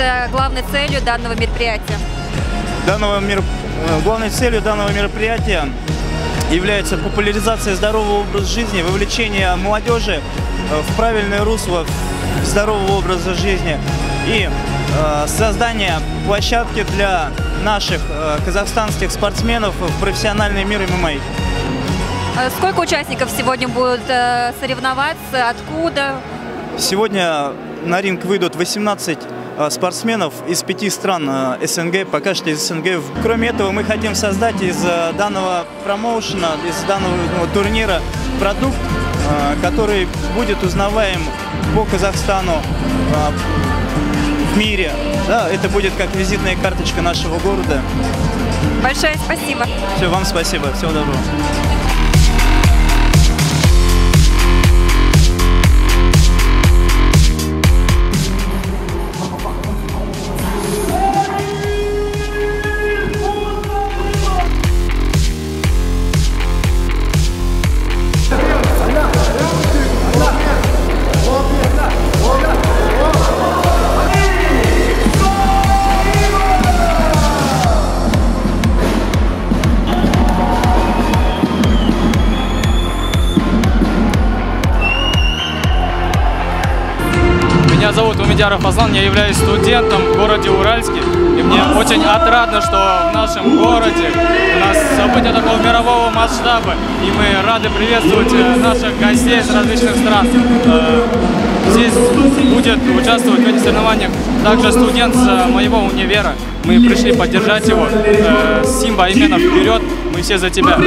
является главной целью данного мероприятия? Данного мер... э, Главной целью данного мероприятия является популяризация здорового образа жизни, вовлечение молодежи э, в правильное русло здорового образа жизни и э, создание площадки для наших э, казахстанских спортсменов в профессиональный мир ММА. Э, Сколько участников сегодня будут э, соревноваться? Откуда? Сегодня на ринг выйдут 18 э, спортсменов из пяти стран э, СНГ, пока что из СНГ. Кроме этого, мы хотим создать из э, данного промоушена, из данного ну, турнира продукт, э, который будет узнаваем по Казахстану э, в мире. Да, это будет как визитная карточка нашего города. Большое спасибо. Все, вам спасибо. Всего доброго. Умидяров Аслан, я являюсь студентом в городе Уральске. И мне очень отрадно, что в нашем городе у нас событие такого мирового масштаба. И мы рады приветствовать э, наших гостей из различных стран. Э, Здесь будет участвовать в этих соревнованиях также студент с э, моего универа. Мы пришли поддержать его. Симба именно вперед, мы все за тебя.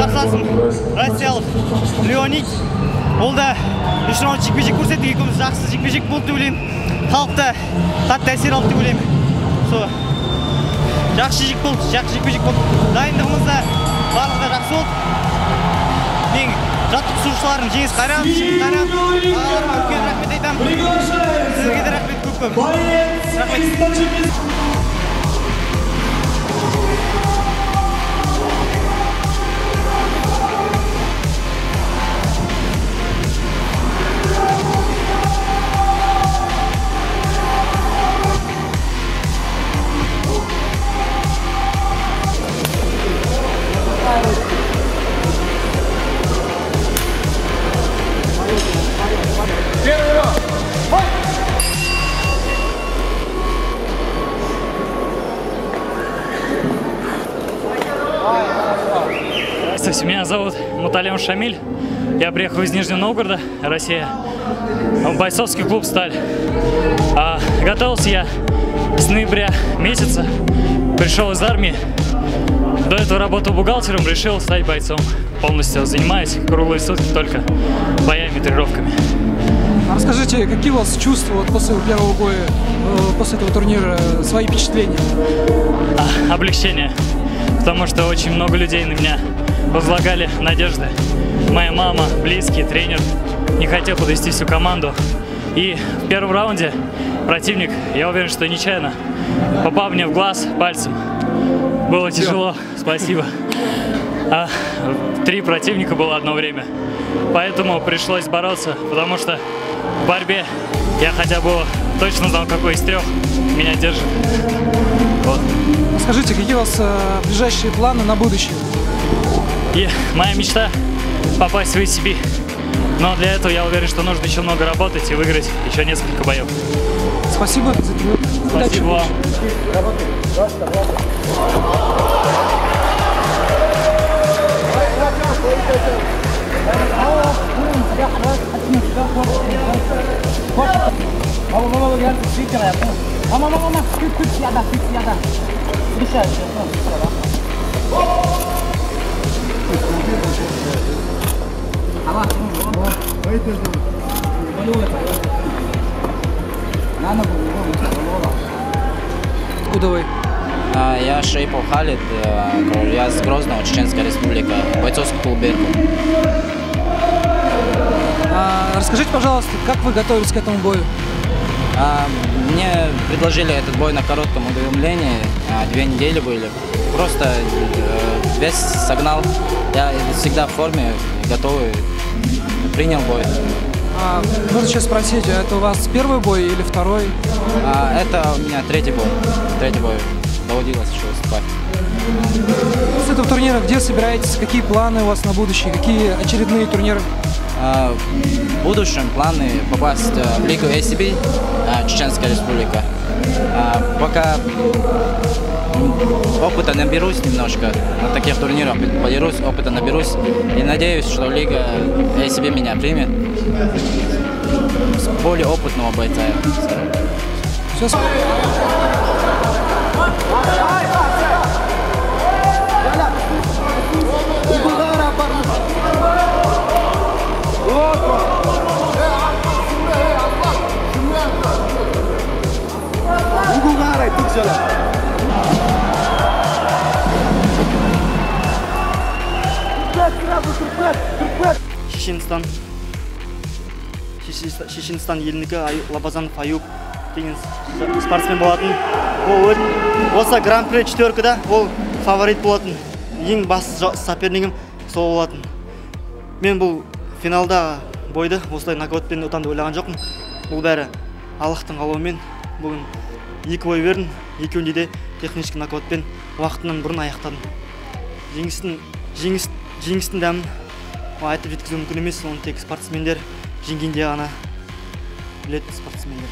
Қарсыласым россиялық леонид. Ол да үш раунд жекпе жек көрсеттік екеуміз жақсы жекпе жек болды деп ойлаймын. Халық та қатты әсер алды деп ойлаймын. Сол жақсы жек болды жақсы жекпе жек болды. Дайындығымыз да барлығы да жақсы болды. Мен жаттықтырушыларым жеңіс қайрам шыңғыс қайрам ағаларыма үлкен рахмет айтамын. Сіздерге де рахмет көп көп. Рахмет. Здравствуйте, меня зовут Муталем Шамиль. Я приехал из Нижнего Новгорода, Россия. В бойцовский клуб «Сталь». А, готовился я с ноября месяца. Пришел из армии. До этого работал бухгалтером, решил стать бойцом. Полностью занимаюсь круглые сутки только боями и тренировками. А Расскажите, какие у вас чувства вот после первого боя, э, после этого турнира, свои впечатления? А, облегчение. Потому что очень много людей на меня возлагали надежды. Моя мама, близкие, тренер. Не хотел подвести всю команду. И в первом раунде противник, я уверен, что нечаянно, попал мне в глаз пальцем. Было тяжело, спасибо. А три противника было одно время. Поэтому пришлось бороться, потому что в борьбе я хотя бы точно знал, какой из трех меня держит. Вот. Скажите, какие у вас э, ближайшие планы на будущее? И моя мечта – попасть в ACB. Но для этого я уверен, что нужно еще много работать и выиграть еще несколько боев. Спасибо за твою Спасибо вам. Мама, мама, мама, ты, ты, я да, ты, я да. Встречаюсь, я Откуда вы? Я Шейпов Халид, я с Грозного, Чеченская республика, бойцовский клуб Берку. А, расскажите, пожалуйста, как вы готовились к этому бою? А, мне предложили этот бой на коротком уведомлении, а, две недели были. Просто э, вес согнал, я всегда в форме, готовый принял бой. А, нужно сейчас спросить, это у вас первый бой или второй? А, Это у меня третий бой, третий бой, доводилось еще выступать. С этого турнира где собираетесь? Какие планы у вас на будущее? Какие очередные турниры? А, В будущем планы попасть э, в Лигу ACB, а, Чеченская республика. А, Пока опыта наберусь немножко, на таких турнирах подерусь, опыта наберусь. И надеюсь, что Лига ACB меня примет. С более опытного бойца. Все, шешенстан Шешенстан- шешенстан елінікі лабазанов аюб деген спортсмен болатын. Ол осы гран при четверкада ол фаворит болатын. Ең басты сопернигім сол болатын. Мен бұл финалда бойды осылай нокаутпен ұтамын деп ойлаған жоқпын. Бұл бәрі аллахтың қалауымен бүгін екі бой бердім. Екеуінде де технический нокаутпен уақытынан бұрын аяқтадым. Жеңістің жеңіс жеңістің дәмін айтып жеткізу мүмкін емес оны тек спортсмендер жеңгенде ғана біледі спортсмендер.